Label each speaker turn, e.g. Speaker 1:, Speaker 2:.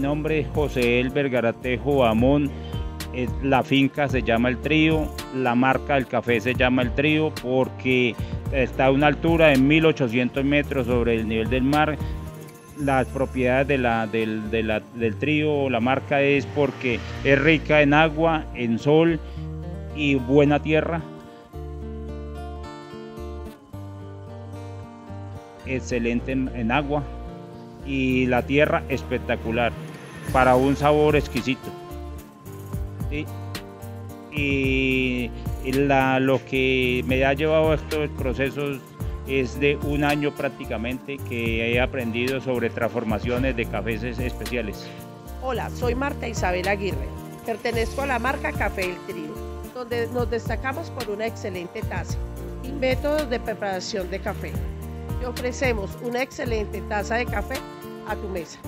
Speaker 1: nombre es José El Vergaratejo Amón. La finca se llama El Trío, la marca del café se llama El Trío porque está a una altura de 1800 metros sobre el nivel del mar. Las propiedades de la, del, del trío, la marca es porque es rica en agua, en sol y buena tierra. Excelente en agua y la tierra espectacular para un sabor exquisito. Y lo que me ha llevado a estos procesos es de un año prácticamente que he aprendido sobre transformaciones de cafés especiales.
Speaker 2: Hola, soy Marta Isabel Aguirre. Pertenezco a la marca Café El Trío, donde nos destacamos por una excelente taza y métodos de preparación de café. Te ofrecemos una excelente taza de café a tu mesa.